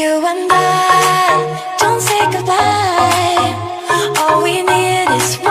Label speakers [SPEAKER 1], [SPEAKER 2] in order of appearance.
[SPEAKER 1] You and I don't say goodbye. All we need is. one.